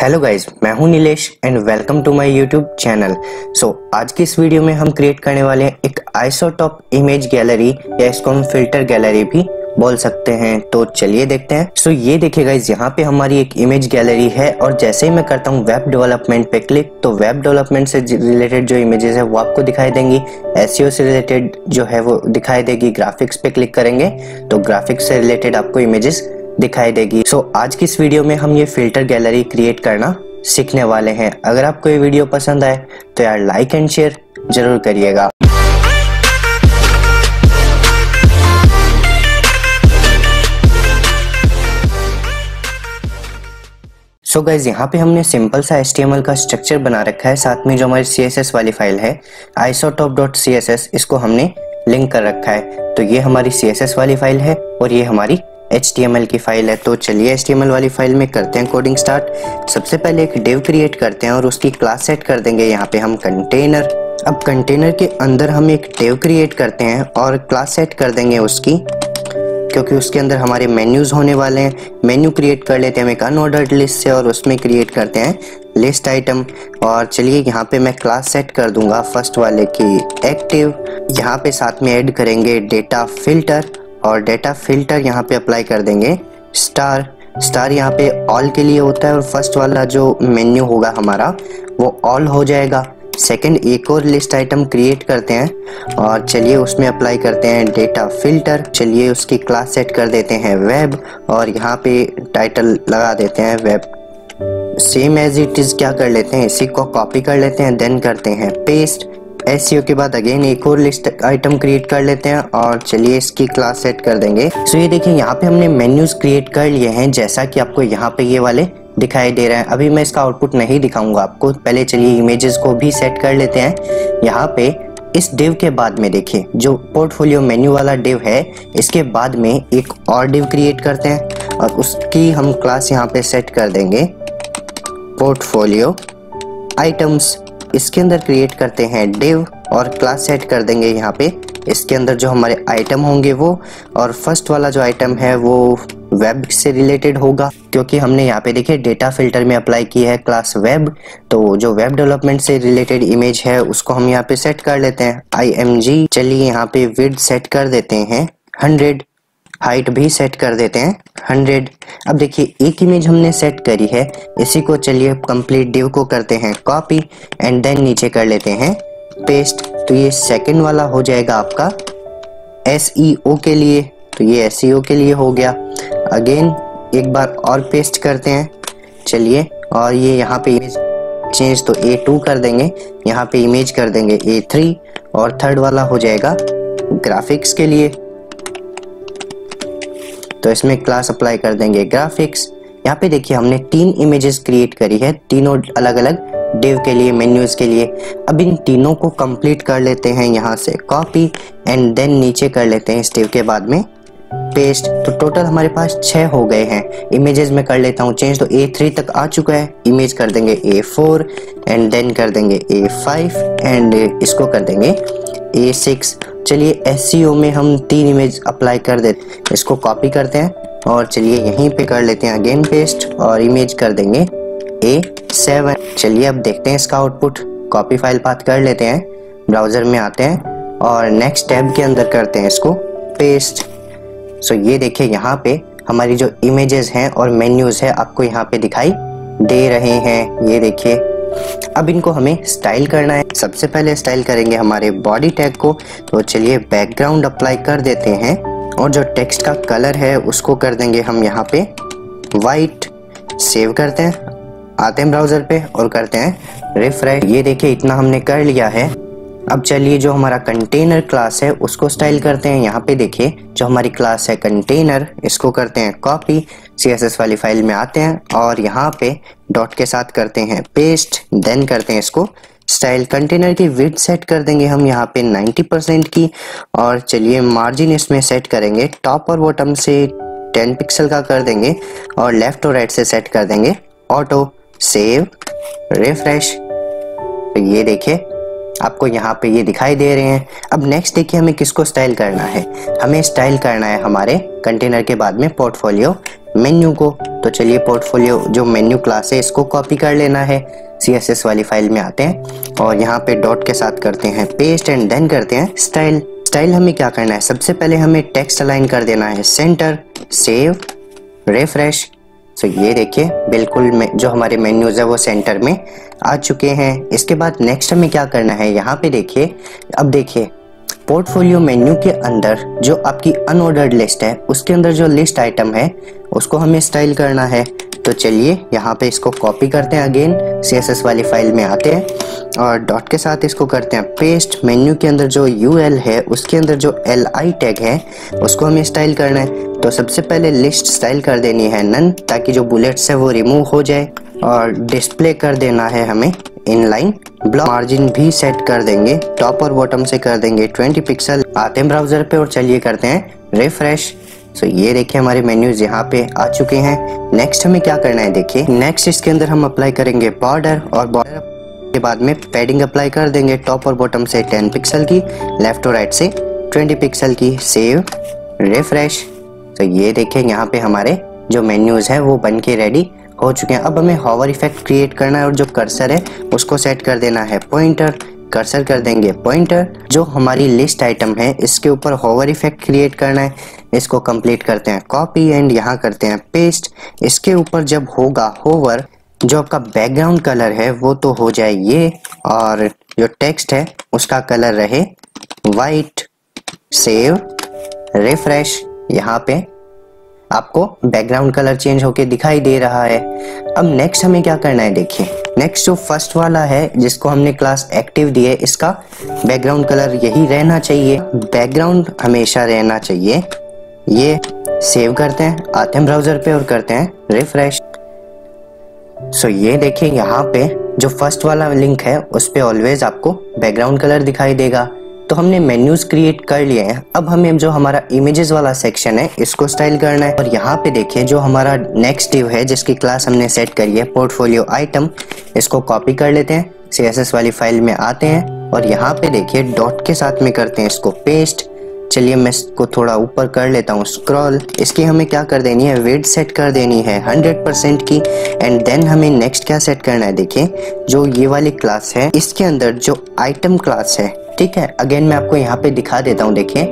Hello guys मैं हूँ Nilesh and welcome to my YouTube channel so आज की इस वीडियो में हम क्रिएट करने वाले हैं एक आइसोटॉप इमेज गैलरी या इसको हम फ़िल्टर गैलरी भी बोल सकते हैं। तो चलिए देखते हैं। सो so, ये देखिए गाइस यहाँ पे हमारी एक इमेज गैलरी है और जैसे ही मैं करता हूँ वेब डेवलपमेंट पे क्लिक तो वेब डेवलपमेंट से रिलेटेड जो इमेजेस है वो आपको दिखाई देंगी। एस e से रिलेटेड जो है वो दिखाई देगी। ग्राफिक्स पे क्लिक करेंगे तो ग्राफिक्स से रिलेटेड आपको इमेजेस दिखाई देगी। सो आज की इस वीडियो में हम ये फ़िल्टर गैलरी क्रिएट करना सीखने वाले हैं। अगर आपको ये वीडियो पसंद आए तो यार लाइक एंड शेयर ज़रूर करिएगा। सो गाइज़ यहाँ पे हमने सिंपल सा एच का स्ट्रक्चर बना रखा है, साथ में जो हमारी CSS वाली फ़ाइल है, isotop.css इसको हमने लिंक कर रखा है। तो ये हमारी CSS वाली फ़ाइल है और ये हमारी एच की फ़ाइल है तो चलिए एच वाली फ़ाइल में करते हैं कोडिंग स्टार्ट सबसे पहले एक डिव क्रिएट करते हैं और उसकी क्लास सेट कर देंगे। यहाँ पे हम कंटेनर अब कंटेनर के अंदर हम एक डिव क्रिएट करते हैं और क्लास सेट कर देंगे उसकी, क्योंकि उसके अंदर हमारे मेन्यूज होने वाले हैं। मेन्यू क्रिएट कर लेते हैं हम एक अनऑर्डर्ड लिस्ट से और उसमें क्रिएट करते हैं लिस्ट आइटम और चलिए यहाँ पे मैं क्लास सेट कर दूँगा फ़र्स्ट वाले की एक्टिव यहाँ पे साथ में ऐड करेंगे डेटा फ़िल्टर और डेटा फ़िल्टर यहाँ पे अप्लाई कर देंगे। स्टार स्टार यहाँ पे ऑल के लिए होता है और फ़र्स्ट वाला जो मेन्यू होगा हमारा, वो ऑल हो जाएगा। सेकंड एक और लिस्ट आइटम क्रिएट करते हैं और चलिए उसमें अप्लाई करते हैं डेटा फ़िल्टर चलिए उसकी क्लास सेट कर देते हैं वेब और यहाँ पे टाइटल लगा देते हैं web same as it is क्या कर लेते हैं? इसी को कॉपी कर लेते हैं देन करते हैं पेस्ट एस के बाद अगेन एक और लिस्ट आइटम क्रिएट कर लेते हैं और चलिए इसकी क्लास सेट कर देंगे। सो ये देखिए, यहाँ पे हमने मेन्यूज क्रिएट कर लिए हैं, जैसा कि आपको यहाँ पे ये वाले दिखाई दे रहे हैं। अभी मैं इसका आउटपुट नहीं दिखाऊँगा आपको, पहले चलिए इमेजेस को भी सेट कर लेते हैं। यहाँ पे इस डिव के बाद में देखिए, जो पोर्टफोलियो मेन्यू वाला डिव है, इसके बाद में एक और डिव क्रिएट करते हैं और उसकी हम क्लास यहाँ पे सेट कर देंगे। पोर्टफोलियो आइटम्स इसके अंदर क्रिएट करते हैं डिव और क्लास सेट कर देंगे यहाँ पे। इसके अंदर जो हमारे आइटम होंगे वो, और फ़र्स्ट वाला जो आइटम है वो वेब से रिलेटेड होगा, क्योंकि हमने यहाँ पे देखिए डेटा फ़िल्टर में अप्लाई की है क्लास वेब तो जो वेब डेवलपमेंट से रिलेटेड इमेज है, उसको हम यहाँ पे सेट कर लेते हैं। आई चलिए यहाँ पे विड सेट कर देते हैं। हंड्रेड हाइट भी सेट कर देते हैं। हंड्रेड अब देखिए, एक इमेज हमने सेट करी है। इसी को चलिए कंप्लीट डिव को करते हैं कॉपी एंड देन नीचे कर लेते हैं पेस्ट तो ये सेकंड वाला हो जाएगा आपका एस ई ओ के लिए। तो ये एस ई ओ के लिए हो गया। अगेन एक बार और पेस्ट करते हैं। चलिए, और ये यहाँ पे इमेज चेंज तो ए टू कर देंगे। यहाँ पे इमेज कर देंगे ए थ्री और थर्ड वाला हो जाएगा ग्राफिक्स के लिए। तो इसमें क्लास अप्लाई कर देंगे ग्राफिक्स यहाँ पे देखिए, हमने तीन इमेजेस क्रिएट करी है, तीनों अलग अलग डिव के लिए मेन्यूज के लिए। अब इन तीनों को कंप्लीट कर लेते हैं यहाँ से कॉपी एंड देन नीचे कर लेते हैं इस डिव के बाद में पेस्ट तो टोटल हमारे पास छह हो गए हैं। इमेजेस में कर लेता हूँ चेंज तो ए थ्री तक आ चुका है। इमेज कर देंगे ए फोर एंड देन कर देंगे ए फाइव एंड इसको कर देंगे ए सिक्स चलिए एस में हम तीन इमेज अप्लाई कर देते इसको कॉपी करते हैं और चलिए यहीं पे कर लेते हैं अगेन पेस्ट और इमेज कर देंगे ए सेवन चलिए अब देखते हैं इसका आउटपुट कॉपी फ़ाइल पाथ कर लेते हैं। ब्राउज़र में आते हैं और नेक्स्ट टैब के अंदर करते हैं इसको पेस्ट सो ये देखिए यहाँ पे हमारी जो इमेजेस हैं और मेन्यूज है, आपको यहाँ पे दिखाई दे रहे हैं। ये देखिए। अब इनको हमें स्टाइल करना है। सबसे पहले स्टाइल करेंगे हमारे बॉडी टैग को। तो चलिए बैकग्राउंड अप्लाई कर देते हैं। और जो टेक्स्ट का कलर है, उसको कर देंगे हम यहाँ पे वाइट सेव करते हैं, आते हैं ब्राउज़र पे और करते हैं रिफ्रेश ये देखिए, इतना हमने कर लिया है। अब चलिए जो हमारा कंटेनर क्लास है, उसको स्टाइल करते हैं। यहाँ पे देखिए, जो हमारी क्लास है कंटेनर इसको करते हैं कॉपी सीएसएस वाली फ़ाइल में आते हैं और यहाँ पे डॉट के साथ करते हैं पेस्ट देन करते हैं इसको स्टाइल कंटेनर की विड सेट कर देंगे हम यहाँ पे 90 परसेंट की। और चलिए मार्जिन इसमें सेट करेंगे। टॉप और बॉटम से 10 पिक्सल का कर देंगे और लेफ़्ट और राइट से सेट कर देंगे। Auto, save, refresh. ये देखिए, आपको यहाँ पे ये दिखाई दे रहे हैं। अब नेक्स्ट देखिए हमें किसको स्टाइल करना है। हमें स्टाइल करना है हमारे कंटेनर के बाद में पोर्टफोलियो मेन्यू को। तो चलिए पोर्टफोलियो, जो मेन्यू क्लास है, इसको कॉपी कर लेना है। सी एस एस वाली फ़ाइल में आते हैं और यहाँ पे डॉट के साथ करते हैं पेस्ट एंड देन करते हैं स्टाइल। स्टाइल हमें क्या करना है? सबसे पहले हमें टेक्स्ट अलाइन कर देना है। Centre, save, refresh. तो ये देखिए, बिल्कुल जो हमारे मेन्यूज है, वो सेंटर में आ चुके हैं। इसके बाद नेक्स्ट हमें क्या करना है? यहाँ पे देखिए, अब देखिए पोर्टफोलियो मेन्यू के अंदर जो आपकी अनऑर्डर्ड लिस्ट है, उसके अंदर जो लिस्ट आइटम है, उसको हमें स्टाइल करना है। तो चलिए, यहाँ पे इसको कॉपी करते हैं अगेन सीएसएस वाली फ़ाइल में आते हैं और डॉट के साथ इसको करते हैं पेस्ट। मेन्यू के अंदर जो यूएल है, उसके अंदर जो एल आई टैग है, उसको हमें स्टाइल करना है। तो सबसे पहले लिस्ट स्टाइल कर देनी है नन, ताकि जो बुलेट्स है वो रिमूव हो जाए और डिस्प्ले कर देना है हमें इन लाइन ब्लॉक मार्जिन भी सेट कर देंगे. टॉप और बॉटम से कर देंगे. 20 पिक्सल आते हैं ब्राउज़र पे और चलिए करते हैं. रिफ्रेश सो ये देखिए हमारे मेन्यूज यहाँ पे आ चुके हैं. नेक्स्ट हमें क्या करना है देखिए. नेक्स्ट इसके अंदर हम अप्लाई करेंगे बॉर्डर और बॉर्डर के बाद में पैडिंग अप्लाई कर देंगे. टॉप और बॉटम से 10 पिक्सल की लेफ़्ट और राइट से 20 पिक्सल की. सेव रिफ्रेश तो ये देखें यहाँ पे हमारे जो मेन्यूज है वो बन के रेडी हो चुके हैं। अब हमें हॉवर इफ़ेक्ट क्रिएट करना है और जो कर्सर है, उसको सेट कर देना है। पॉइंटर कर्सर कर देंगे। पॉइंटर जो हमारी लिस्ट आइटम है, इसके ऊपर होवर इफ़ेक्ट क्रिएट करना है। इसको कंप्लीट करते हैं। कॉपी एंड यहाँ करते हैं। पेस्ट इसके ऊपर जब होगा होवर जो आपका बैकग्राउंड कलर है, वो तो हो जाए ये और जो टेक्स्ट है, उसका कलर रहे वाइट सेव रिफ्रेश यहाँ पे। आपको बैकग्राउंड कलर चेंज होके दिखाई दे रहा है। अब नेक्स्ट हमें क्या करना है देखिए। नेक्स्ट जो फ़र्स्ट वाला है जिसको हमने क्लास एक्टिव दी है इसका बैकग्राउंड कलर यही रहना चाहिए। बैकग्राउंड हमेशा रहना चाहिए। ये सेव करते हैं आते हैं ब्राउज़र पे और करते हैं रिफ्रेश सो so, ये देखिए यहाँ पे जो फ़र्स्ट वाला लिंक है उस पर ऑलवेज आपको बैकग्राउंड कलर दिखाई देगा। तो हमने मेन्यूज क्रिएट कर लिए हैं। अब हमें जो हमारा इमेजेस वाला सेक्शन है, इसको स्टाइल करना है। और यहाँ पे देखिए, जो हमारा नेक्स्ट डिव है, जिसकी क्लास हमने सेट करी है पोर्टफोलियो आइटम इसको कॉपी कर लेते हैं। सीएसएस वाली फ़ाइल में आते हैं। और यहाँ पे देखिए डॉट के साथ में करते हैं इसको पेस्ट चलिए मैं इसको थोड़ा ऊपर कर लेता हूँ स्क्रॉल इसकी हमें क्या कर देनी है? वेट सेट कर देनी है 100% की। एंड देन हमें नेक्स्ट क्या सेट करना है? देखिए, जो ये वाली क्लास है, इसके अंदर जो आइटम क्लास है ठीक है अगेन मैं आपको यहाँ पे दिखा देता हूँ, देखिए।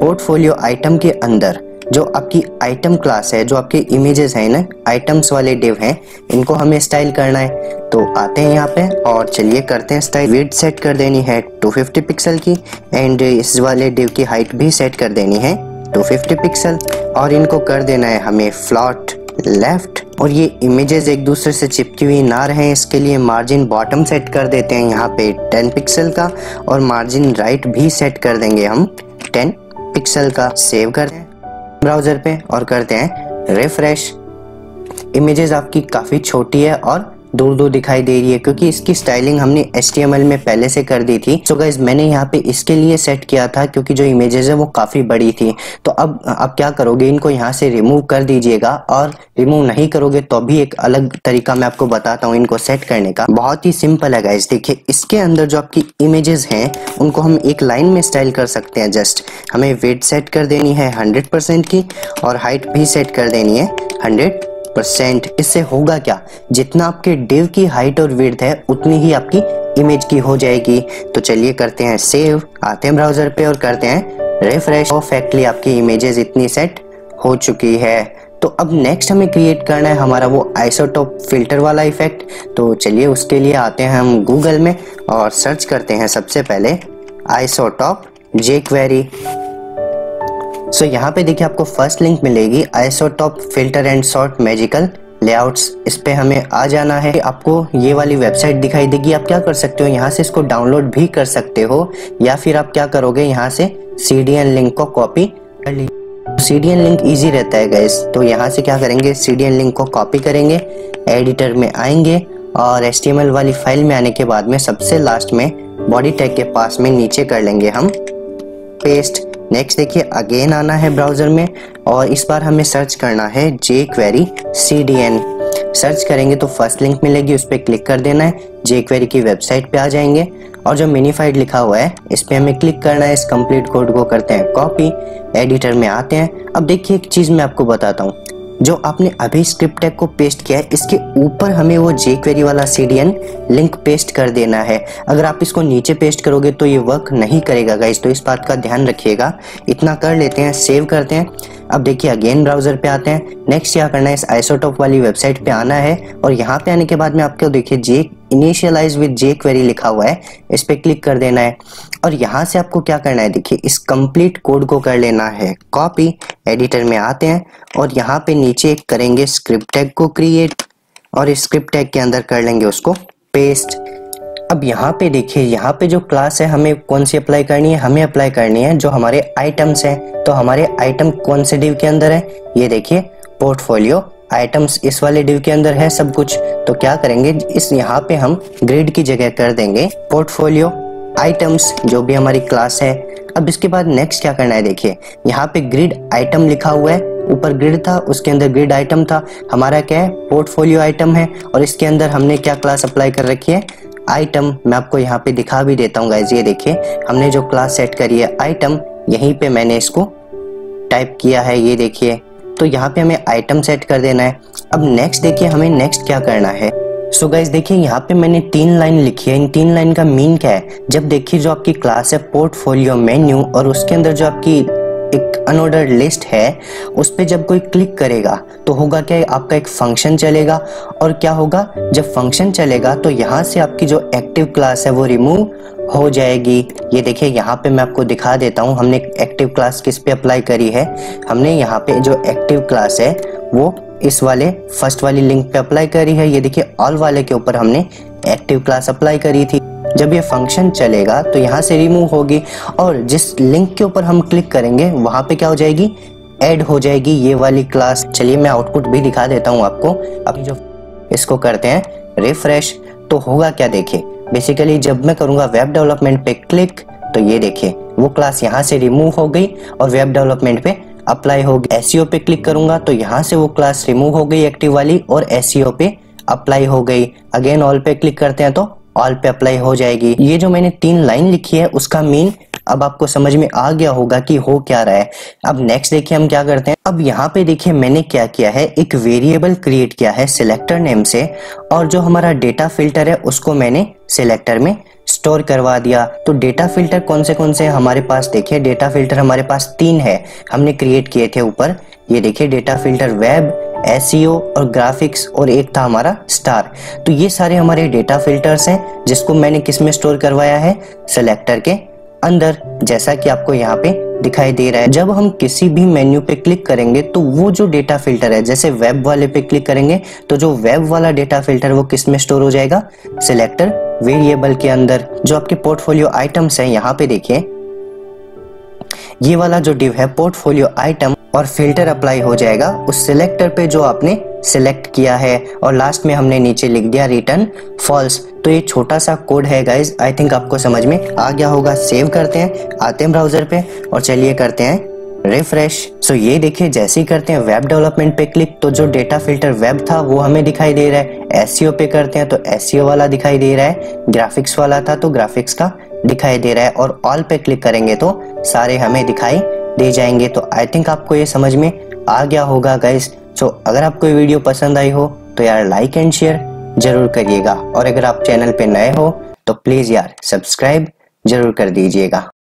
पोर्टफोलियो आइटम के अंदर जो आपकी आइटम क्लास है, जो आपके इमेजेस है, ना आइटम्स वाले डिव हैं, इनको हमें स्टाइल करना है। तो आते हैं यहाँ पे और चलिए करते हैं स्टाइल विड सेट कर देनी है 250 पिक्सल की एंड इस वाले डिव की हाइट भी सेट कर देनी है 250 पिक्सल और इनको कर देना है हमें फ्लॉट लेफ़्ट और ये इमेजेस एक दूसरे से चिपकी हुई ना रहे, इसके लिए मार्जिन बॉटम सेट कर देते हैं। यहाँ पे 10 पिक्सल का और मार्जिन राइट भी सेट कर देंगे हम। 10 पिक्सल का सेव करते हैं ब्राउज़र पे और करते हैं रिफ्रेश इमेजेस आपकी काफ़ी छोटी है और दूर दूर दिखाई दे रही है, क्योंकि इसकी स्टाइलिंग हमने एच में पहले से कर दी थी। सो so गाइज़ मैंने यहाँ पे इसके लिए सेट किया था, क्योंकि जो इमेजेस है वो काफ़ी बड़ी थी। तो अब आप क्या करोगे, इनको यहाँ से रिमूव कर दीजिएगा, और रिमूव नहीं करोगे तो भी एक अलग तरीका मैं आपको बताता हूँ इनको सेट करने का। बहुत ही सिंपल है गाइज़ देखिए, इसके अंदर जो आपकी इमेजेस हैं, उनको हम एक लाइन में स्टाइल कर सकते हैं जस्ट हमें वेट सेट कर देनी है हंड्रेड की, और हाइट भी सेट कर देनी है हंड्रेड परसेंट इससे होगा क्या? जितना आपके डिव की हाइट और विर्थ है, उतनी ही आपकी इमेज की हो जाएगी। तो चलिए करते हैं सेव आते हैं ब्राउज़र पे और करते हैं रिफ्रेश परफेक्टली आपकी इमेजेस इतनी सेट हो चुकी है। तो अब नेक्स्ट हमें क्रिएट करना है हमारा वो आइसोटॉप फ़िल्टर वाला इफ़ेक्ट तो चलिए उसके लिए आते हैं हम गूगल में और सर्च करते हैं सबसे पहले isotope jQuery so so, यहाँ पे देखिए आपको फ़र्स्ट लिंक मिलेगी isotope filter and sort magical layouts इस पे हमें आ जाना है। आपको ये वाली वेबसाइट दिखाई देगी। आप क्या कर सकते हो? यहाँ से इसको डाउनलोड भी कर सकते हो या फिर आप क्या करोगे? यहाँ से सीडीएन लिंक को कॉपी कर लीजिए सी लिंक इजी रहता है गैस तो यहाँ से क्या करेंगे? सीडीएन लिंक को कॉपी करेंगे एडिटर में आएँगे और एस वाली फ़ाइल में आने के बाद में सबसे लास्ट में बॉडी टैग के पास में नीचे कर लेंगे हम। पेस्ट नेक्स्ट देखिए अगेन आना है ब्राउज़र में और इस बार हमें सर्च करना है jQuery C D N search करेंगे तो फ़र्स्ट लिंक मिलेगी, उस पर क्लिक कर देना है जे क्वेरी की वेबसाइट पे आ जाएँगे। और जो मिनीफाइड लिखा हुआ है, इस पर हमें क्लिक करना है, इस कंप्लीट कोड को करते हैं कॉपी एडिटर में आते हैं। अब देखिए, एक चीज़ मैं आपको बताता हूँ। जो आपने अभी स्क्रिप्ट टैग को पेस्ट किया है, इसके ऊपर हमें वो जे क्वेरी वाला सीडीएन लिंक पेस्ट कर देना है। अगर आप इसको नीचे पेस्ट करोगे तो ये वर्क नहीं करेगा गाइज़ तो इस बात का ध्यान रखिएगा। इतना कर लेते हैं सेव करते हैं। अब देखिए अगेन ब्राउज़र पे आते हैं। नेक्स्ट क्या करना है? इस आइसोटॉप वाली वेबसाइट पे आना है और यहाँ पे आने के बाद में आपको देखिए J initialise with jQuery लिखा हुआ है। इस पे क्लिक कर देना है। और यहाँ से आपको क्या करना है? देखिए, इस कंप्लीट कोड को कर लेना है। कॉपी एडिटर में आते हैं और यहाँ पे नीचे करेंगे स्क्रिप्ट टैग को क्रिएट और स्क्रिप्ट टैग के अंदर कर लेंगे उसको पेस्ट अब यहाँ पे देखिए, यहाँ पे जो क्लास है, हमें कौन सी अप्लाई करनी है? हमें अप्लाई करनी है जो हमारे आइटम्स हैं। तो हमारे आइटम कौन से डिव के अंदर है? ये देखिए पोर्टफोलियो आइटम्स इस वाले डिव के अंदर है सब कुछ। तो क्या करेंगे? इस यहाँ पे हम ग्रिड की जगह कर देंगे। पोर्टफोलियो आइटम्स जो भी हमारी क्लास है। अब इसके बाद नेक्स्ट क्या करना है देखिए, यहाँ पे ग्रिड आइटम लिखा हुआ है। ऊपर ग्रिड था, उसके अंदर ग्रिड आइटम था। हमारा क्या है? पोर्टफोलियो आइटम है और इसके अंदर हमने क्या क्लास अप्लाई कर रखी है? आइटम मैं आपको यहाँ पे दिखा भी देता हूँ गाइज़ ये देखिए। हमने जो क्लास सेट करी है आइटम यहीं पे मैंने इसको टाइप किया है, ये देखिए। तो यहाँ पे हमें आइटम सेट कर देना है। अब नेक्स्ट देखिए, हमें नेक्स्ट क्या करना है। सो so गाइज़ देखिए, यहाँ पे मैंने तीन लाइन लिखी है। इन तीन लाइन का मीन क्या है? जब देखिए जो आपकी क्लास है पोर्टफोलियो मेन्यू और उसके अंदर जो आपकी एक अनऑर्डर्ड लिस्ट है, उस पर जब कोई क्लिक करेगा तो होगा क्या आपका एक फ़ंक्शन चलेगा? और क्या होगा? जब फ़ंक्शन चलेगा तो यहाँ से आपकी जो एक्टिव क्लास है वो रिमूव हो जाएगी। ये देखिए, यहाँ पे मैं आपको दिखा देता हूँ, हमने एक्टिव क्लास किस पे अप्लाई करी है? हमने यहाँ पे जो एक्टिव क्लास है, वो इस वाले फ़र्स्ट वाली लिंक पे अप्लाई करी है। ये देखिए ऑल वाले के ऊपर हमने एक्टिव क्लास अप्लाई करी थी। जब ये फ़ंक्शन चलेगा तो यहाँ से रिमूव होगी और जिस लिंक के ऊपर हम क्लिक करेंगे, वहाँ पे क्या हो जाएगी? ऐड हो जाएगी ये वाली क्लास चलिए मैं आउटपुट भी दिखा देता हूँ आपको। अभी जो इसको करते हैं रिफ्रेश तो होगा क्या देखिए? बेसिकली जब मैं करूँगा वेब डेवलपमेंट पे क्लिक तो ये देखिए, वो क्लास यहाँ से रिमूव हो गई और वेब डेवलपमेंट पे अप्लाई हो गई। एस पे क्लिक करूँगा तो यहाँ से वो क्लास रिमूव हो गई एक्टिव वाली और एस पे अप्लाई हो गई। अगेन ऑल पे क्लिक करते हैं तो ऑल पे अप्लाई हो जाएगी। ये जो मैंने तीन लाइन लिखी है, उसका मीन अब आपको समझ में आ गया होगा कि हो क्या रहा है। अब नेक्स्ट देखिए हम क्या करते हैं। अब यहाँ पे देखिए मैंने क्या किया है, एक वेरिएबल क्रिएट किया है सिलेक्टर नेम से, और जो हमारा डेटा फ़िल्टर है, उसको मैंने सिलेक्टर में स्टोर करवा दिया। तो डेटा फ़िल्टर कौन से कौन से हमारे पास देखिए डेटा फ़िल्टर हमारे पास तीन है। हमने क्रिएट किए थे ऊपर। ये देखिए data filter web S e और ग्राफिक्स और एक था हमारा स्टार तो ये सारे हमारे डेटा फिल्टर्स हैं, जिसको मैंने किसमें स्टोर करवाया है? सिलेक्टर के अंदर, जैसा कि आपको यहाँ पे दिखाई दे रहा है। जब हम किसी भी मेन्यू पे क्लिक करेंगे तो वो जो डेटा फ़िल्टर है, जैसे वेब वाले पे क्लिक करेंगे तो जो वेब वाला डेटा फ़िल्टर वो किसमें स्टोर हो जाएगा? सिलेक्टर वेरिएबल के अंदर। जो आपके पोर्टफोलियो आइटम्स हैं, यहाँ पे देखिए। ये वाला जो डिव है पोर्टफोलियो आइटम और फ़िल्टर अप्लाई हो जाएगा उस सिलेक्टर पे जो आपने सिलेक्ट किया है और लास्ट में हमने नीचे लिख दिया रिटर्न फॉल्स तो ये छोटा सा कोड है गाइज़ आई थिंक आपको समझ में आ गया होगा। सेव करते हैं, आते हैं ब्राउज़र पे और चलिए करते हैं रिफ्रेश सो so, ये देखिए, जैसे ही करते हैं वेब डेवलपमेंट पे क्लिक तो जो डेटा फ़िल्टर वेब था, वो हमें दिखाई दे रहा है। एस e पे करते हैं तो एस e वाला दिखाई दे रहा है। ग्राफिक्स वाला था तो ग्राफिक्स का दिखाई दे रहा है। और ऑल पे क्लिक करेंगे तो सारे हमें दिखाई दे जाएँगे। तो आई थिंक आपको ये समझ में आ गया होगा गाइस सो अगर आपको ये वीडियो पसंद आई हो तो यार लाइक एंड शेयर ज़रूर करिएगा। और अगर आप चैनल पे नए हो तो प्लीज़ यार सब्सक्राइब ज़रूर कर दीजिएगा।